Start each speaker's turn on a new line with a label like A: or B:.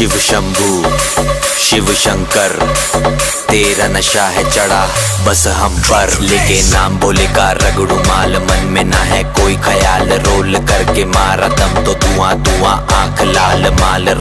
A: शिव शंभू, शिव शंकर, तेरा नशा है चढ़ा, बस हम पर। लेके नाम बोले का रगड़ू माल, मन में ना है कोई ख्याल। रोल करके मारा दम तो धुआँ धुआँ, आँख लाल, माल।